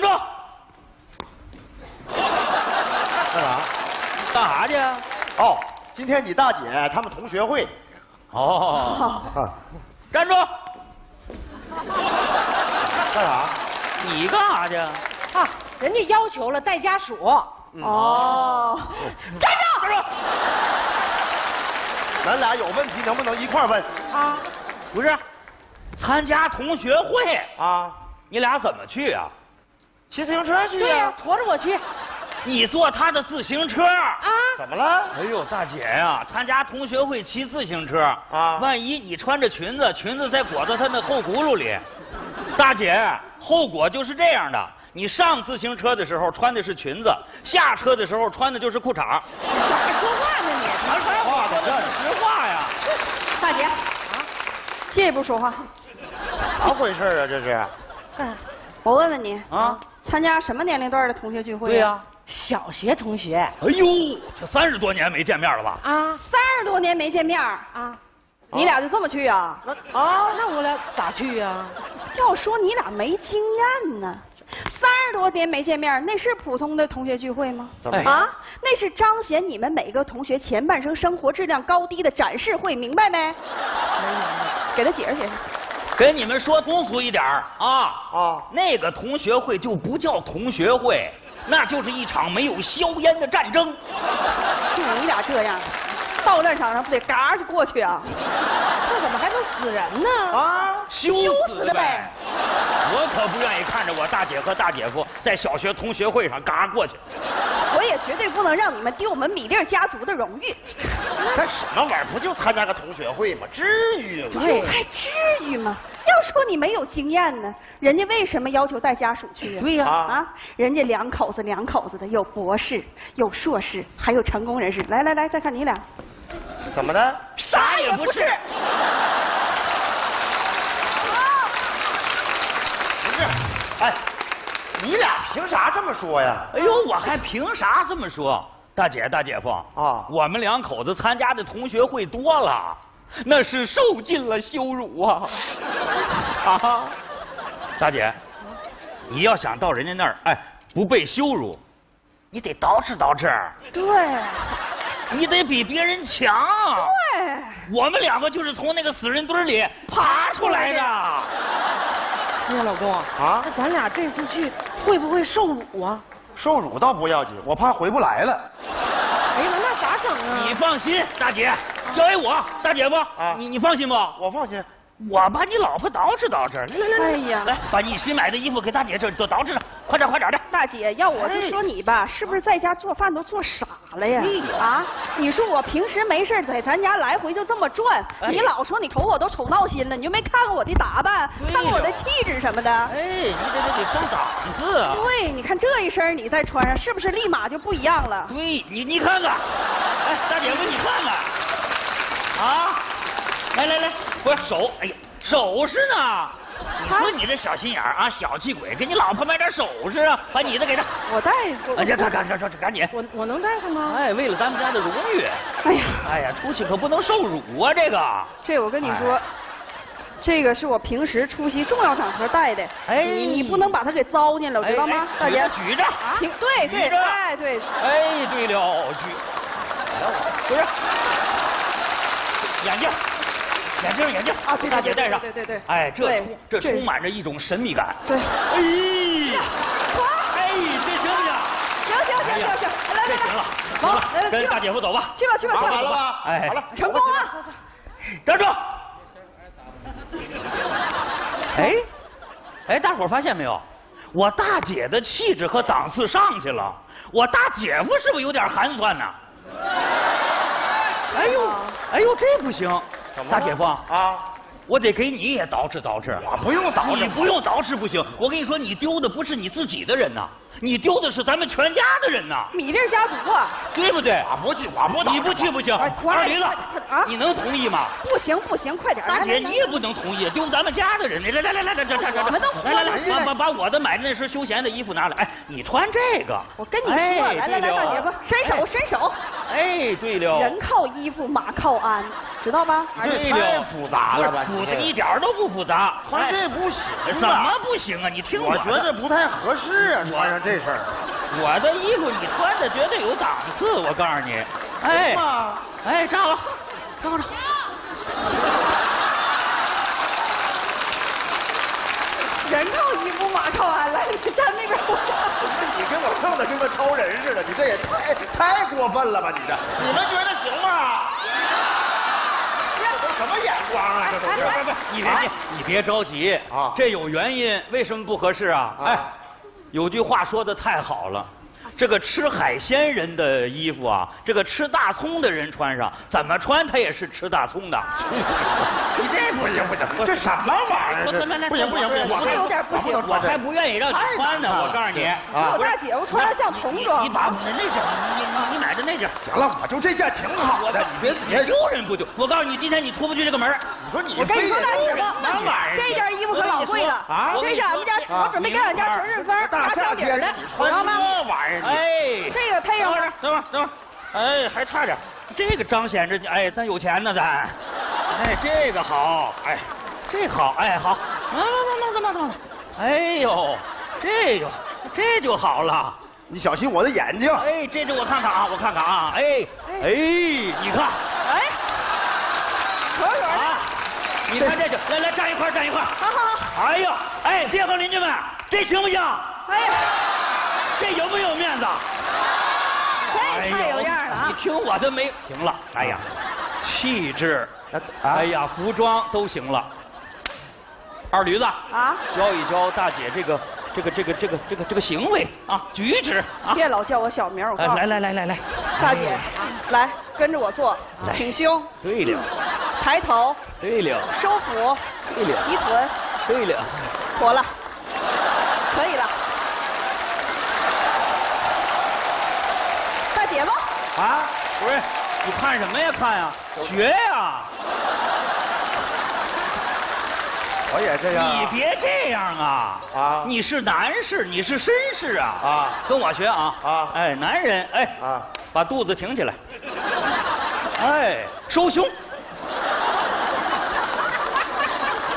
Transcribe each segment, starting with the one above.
站住！干啥？干啥去？哦，今天你大姐他们同学会。哦，啊，站住！干啥？你干啥去？啊，人家要求了带家属。哦，站住！站住！咱俩有问题能不能一块儿问啊，不是，参加同学会，啊？你俩怎么去啊？骑自行车去呀、对呀、驮着我去你坐他的自行车。啊。怎么了？哎呦，大姐呀、参加同学会骑自行车啊万一你穿着裙子，裙子再裹到他那后轱辘里，大姐，后果就是这样的。你上自行车的时候穿的是裙子，下车的时候穿的就是裤衩。怎么说话呢你？谈啥话呢？这实话呀！大姐，借一步说话。咋回事啊？这是？我问问你，啊，参加什么年龄段的同学聚会？对呀、小学同学哎呦，这三十多年没见面了吧？啊三十多年没见面，啊你俩就这么去啊？那啊？那我俩咋去呀、要说你俩没经验呢，三十多年没见面，那是普通的同学聚会吗？怎么哎啊，那是彰显你们每个同学前半生生活质量高低的展示会，明白没？没明白给他解释解释。跟你们说通俗一点儿啊啊那个同学会就不叫同学会，那就是一场没有硝烟的战争。就你俩这样，到战场上不得嘎就过去啊？这怎么还能死人呢？啊？羞死的呗！我可不愿意看着我大姐和大姐夫在小学同学会上嘎过去。我也绝对不能让你们丢我们米粒儿家族的荣誉。干什么玩意儿？不就参加个同学会吗？至于吗？对还至于吗？要说你没有经验呢，人家为什么要求带家属去啊？对呀啊啊，人家两口子两口子的，有博士，有硕士，还有成功人士。来来来，再看你俩，怎么的？啥也不是。不是，哎，你俩凭啥这么说呀？哎呦，我还凭啥这么说？大姐大姐夫啊我们两口子参加的同学会多了，那是受尽了羞辱啊！啊，大姐，你要想到人家那儿，哎，不被羞辱，你得捯饬捯饬，对 你得比别人强。对，我们两个就是从那个死人堆里爬出来的。哎呀，老公啊那咱俩这次去会不会受辱啊？受辱倒不要紧，我怕回不来了。哎呀，那咋整啊？你放心，大姐，交给我，大姐夫，啊你你放心不？我放心。我把你老婆捯饬捯饬，来来来来，哎呀来把你新买的衣服给大姐这都捯饬上，快点快点的。大姐，要我就说你吧，是不是在家做饭都做傻了呀？啊，你说我平时没事在咱家来回就这么转，哎你老说你瞅我都瞅闹心了，你就没看看我的打扮，看看我的气质什么的？哎，你这这得上档次啊！对，你看这一身你再穿上，是不是立马就不一样了？对你你看看，哎，大姐夫你看看，啊，来来来，不是手，哎呀，首饰呢？你说你这小心眼儿啊，小气鬼，给你老婆买点首饰啊，把你的给她。我戴，我哎呀，赶赶赶赶赶紧！我我能带上吗？哎，为了咱们家的荣誉，哎呀，哎呀，出去可不能受辱啊！这个，这我跟你说。这个是我平时出席重要场合戴的，哎你你不能把它给糟践了，知道吗，大姐？哎举着，啊对对，哎对，哎，对了，举，不是，眼镜，眼镜，眼镜啊对对大姐戴上，对对对对哎，这充这这充满着一种神秘感。对，哎，哎，这行不行？行行行行行，来来来，跟大姐夫走吧。去吧去吧去吧完了吧？哎，好了，成功啊！站住！哎，哎，大伙儿发现没有？我大姐的气质和档次上去了，我大姐夫是不是有点寒酸呢？哎呦，哎呦，这不行！大姐夫啊，我得给你也捯饬捯饬。我不用捯饬，你不用捯饬不行。我跟你说，你丢的不是你自己的人呐，你丢的是咱们全家的人呐。米粒家族，对不对？我不去，我不你不去不行。二驴子，你能同意吗？不行不行，快点。大姐，你也不能同意，丢咱们家的人。来来来来来来来来，我们都来，把把把我的买的那身休闲的衣服拿来。哎，你穿这个。我跟你说，来来来，大姐夫，伸手伸手。哎，对了，人靠衣服马靠鞍。知道吧？这太复杂了吧？复杂一点儿都不复杂。穿哎这不行怎么？不行啊？你听我我觉得不太合适啊，穿上这身儿。我的衣服你穿着绝对有档次，我告诉你。哎嘛，哎，站好，站好站好。人靠衣服，马靠鞍来，你站那边我你跟我蹭的跟个超人似的，你这也太太过分了吧？你这，你们觉得行吗？什么眼光啊？这都是。不不不，你别急，你别着急啊这有原因，为什么不合适啊？啊哎，有句话说的太好了。这个吃海鲜人的衣服啊，这个吃大葱的人穿上，怎么穿他也是吃大葱的。你这不行不行，这什么玩意儿？不行不行不行，是有点不行我还不愿意让你穿呢，我告诉你。啊我大姐夫穿的像童装你。把那件，你你你买的那件，行了，我就这件挺好的，你别别，丢人不丢？我告诉你，今天你出不去这个门你说你我跟你说，大姐夫什么玩意儿，这件衣服可老贵了啊这是俺们家，我准备给俺家陈日芳大打小底儿的，你穿知道吗？这玩意儿，你哎，这个配上了，等会儿，等会儿，哎，还差点，这个彰显着你，哎，咱有钱呢，咱，哎，这个好，哎，这个好，哎，好，啊，怎么怎么怎么，哎呦，这个这就好了，你小心我的眼睛。哎，这就我看看啊，我看看啊，哎，哎，你看。哎，妥妥的，啊，你看这就，来来站一块站一块，好好好，哎呀，哎，街坊邻居们，这行不行？哎。呀，这有没有面子？这太有样了啊你！听我的没？行了，哎呀，气质，啊哎呀，服装都行了。二驴子，啊，教一教大姐这个这个这个这个这个这个行为啊，举止啊。别老叫我小名，我告诉你，来来来来，大姐，来跟着我做，来挺胸，对了抬头，对了收腹，对了提臀，对了，妥了，可以了。大姐夫，啊，不是，你看什么呀？看呀，学呀！我也这样你啊。别这样啊！啊你是男士，你是绅士啊！啊跟我学啊！啊哎，男人，哎，啊，把肚子挺起来，哎，收胸，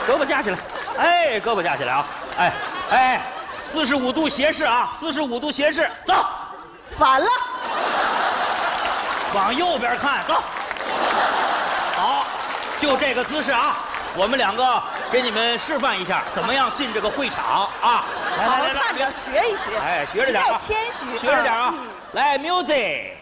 胳膊架起来，哎，胳膊架起来啊！哎哎，四十五度斜视啊，四十五度斜视，走，反了，往右边看，走。好，就这个姿势啊，我们两个给你们示范一下，怎么样进这个会场啊？来好好来来来看着，，学一学。哎，学着点啊，要谦虚，学着点啊嗯。来，music。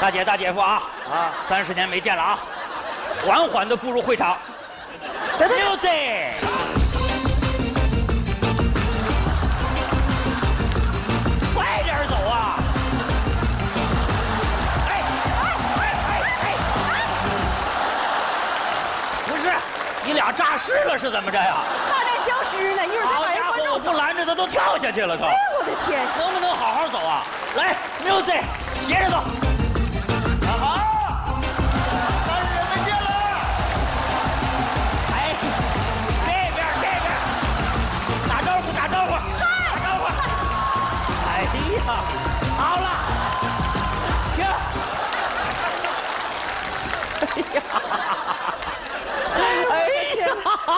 大姐大姐夫啊啊，三十年没见了啊，缓缓的步入会场得得得，，music。快点走啊！哎哎哎哎哎！不是，你俩诈尸了是怎么着呀？大战僵尸呢，一会儿再把人观众我不拦着他都跳下去了都。哎，我的天！能不能好好走啊？来，music，斜着走。好了，停。哎呀，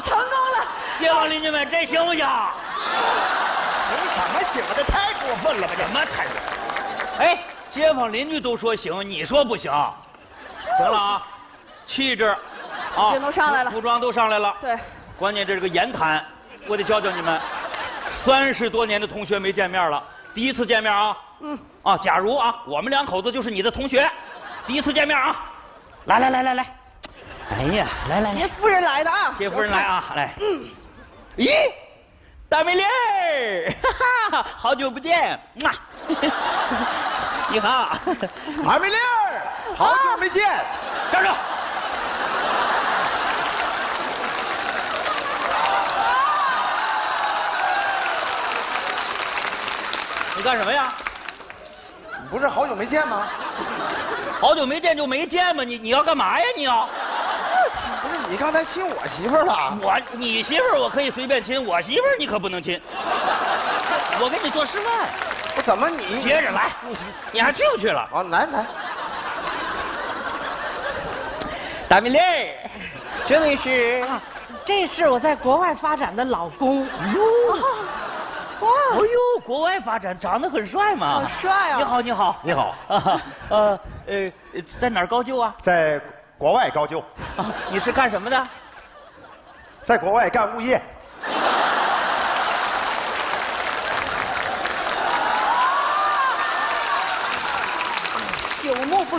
成功了，街坊邻居们，这行不行？行什么行啊？这太过分了吧？什么态度？哎，街坊邻居都说行，你说不行？行了啊，气质，啊，这都上来了服服装都上来了。对，关键这是个言谈，我得教教你们。三十多年的同学没见面了，第一次见面啊。嗯。啊，假如啊，我们两口子就是你的同学，第一次见面啊。来来来来来，哎呀，来来来，携夫人来的啊，接夫人来啊，来。嗯。咦，大美丽儿，哈哈，好久不见，嘛。你好，大美丽儿，好久没见。站住！干什么呀？不是好久没见吗？好久没见就没见嘛，你你要干嘛呀？你要不是你刚才亲我媳妇儿了？我你媳妇儿我可以随便亲，我媳妇儿你可不能亲。我给你做示范，我怎么你接着来，你还去不去了？啊？来来，大米粒儿，这位是啊，这是我在国外发展的老公。哇，哦呦，国外发展长得很帅嘛，好帅啊你好，你好，你好啊，呃呃，在哪儿高就啊？在国外高就，啊，你是干什么的？在国外干物业。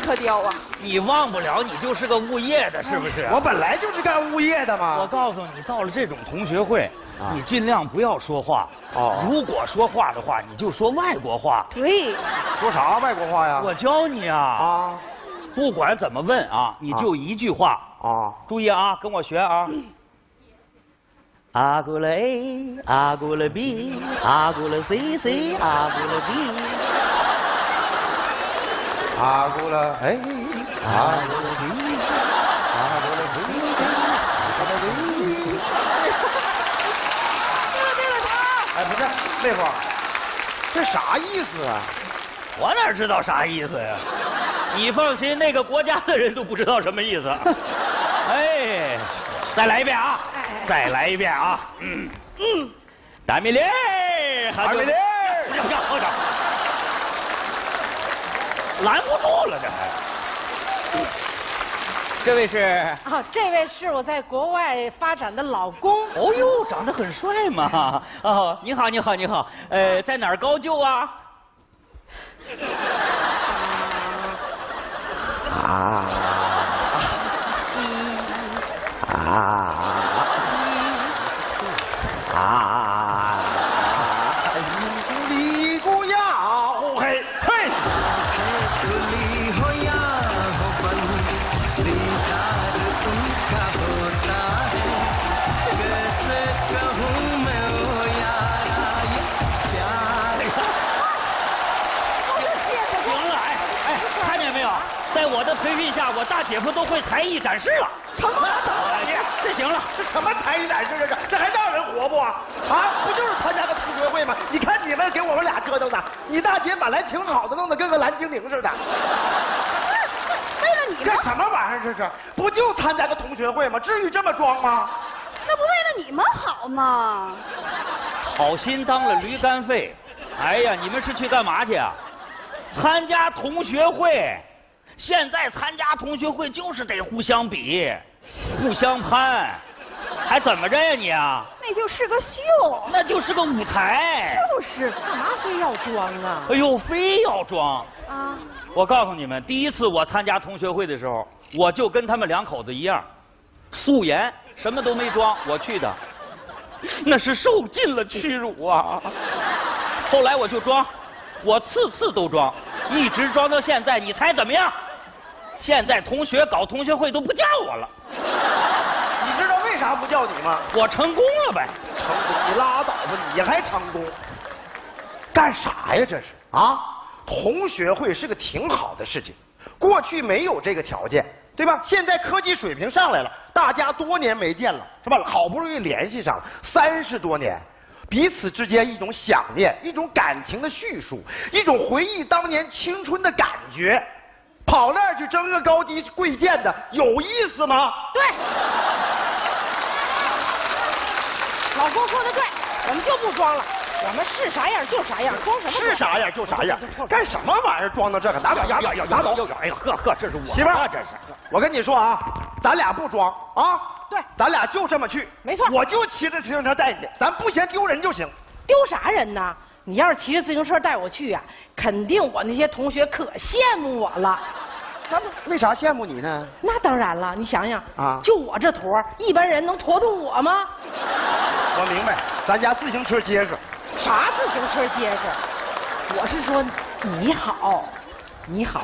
可雕啊！你忘不了，你就是个物业的，是不是？我本来就是干物业的嘛我。告诉你，到了这种同学会，你尽量不要说话。哦如果说话的话，你就说外国话。对，说啥外国话呀？我教你啊，啊不管怎么问啊，你就一句话。啊，注意啊，跟我学啊。阿古了 A，阿古了 B，阿古了 C C，阿古了 D。阿古了哎，阿古了比，阿古了比，阿古了比。哎，不是，妹夫，这啥意思啊？我哪知道啥意思呀？你放心，那个国家的人都不知道什么意思。哎，再来一遍啊！再来一遍啊！嗯嗯，大米粒儿，大米粒儿要要要，拦不住了，这还。这位是？啊，这位是我在国外发展的老公。哦呦，长得很帅嘛！哦，你好，你好，你好。呃，在哪儿高就啊？啊大姐夫都会才艺展示了。成了，成了，哎呀，这行了。这什么才艺展示这是？这还让人活不啊？啊，不就是参加个同学会吗？你看你们给我们俩折腾的，你大姐本来挺好的，弄得跟个蓝精灵似的。为了你，干什么玩意儿这是？不就参加个同学会吗？至于这么装吗？那不为了你们好吗？好心当了驴肝肺。哎呀，你们是去干嘛去啊？参加同学会。现在参加同学会就是得互相比，互相攀，还怎么着呀你啊？那就是个秀，那就是个舞台。就是干嘛非要装啊？哎呦，非要装。啊，我告诉你们，第一次我参加同学会的时候，我就跟他们两口子一样，素颜，什么都没装，我去的，那是受尽了屈辱啊。后来我就装，我次次都装，一直装到现在。你猜怎么样？现在同学搞同学会都不叫我了，你知道为啥不叫你吗？我成功了呗。成功，你拉倒吧，你还成功？干啥呀？这是啊？同学会是个挺好的事情，过去没有这个条件，对吧？现在科技水平上来了，大家多年没见了，是吧？好不容易联系上了，三十多年，彼此之间一种想念，一种感情的叙述，一种回忆当年青春的感觉，跑那儿去争个高低贵贱的，有意思吗？对，老公说的对，我们就不装了，我们是啥样就啥样，装什么？是啥样就啥样，干什么玩意儿装到这个？拿走，拿走，拿走！哎呀，呵呵，这是我媳妇儿这是。我跟你说啊，咱俩不装啊，对咱俩就这么去，没错我就骑着自行车带你去，咱不嫌丢人就行。丢啥人呢？你要是骑着自行车带我去呀、肯定我那些同学可羡慕我了。那为啥羡慕你呢？那当然了，你想想啊就我这坨，一般人能驮动我吗？我明白，咱家自行车结实。啥自行车结实？我是说你好，你好，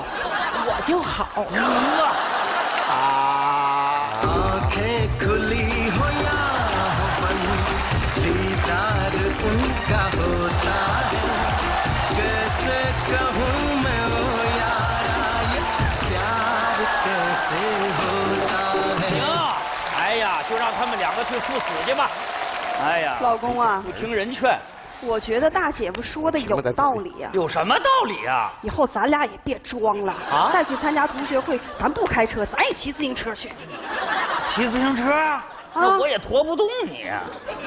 我就好。啊，去赴死去吧。哎呀，老公啊不听人劝，我觉得大姐夫说的有道理呀、有什么道理啊？以后咱俩也别装了啊再去参加同学会，咱不开车，咱也骑自行车去。骑自行车，那我也驮不动你呀。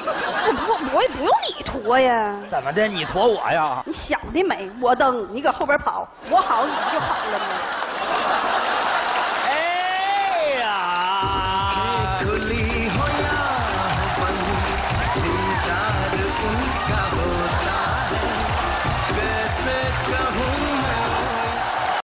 我不，我也不用你驮呀。怎么的？你驮我呀？你想的美，我蹬，你搁后边跑，我好你就好了吗？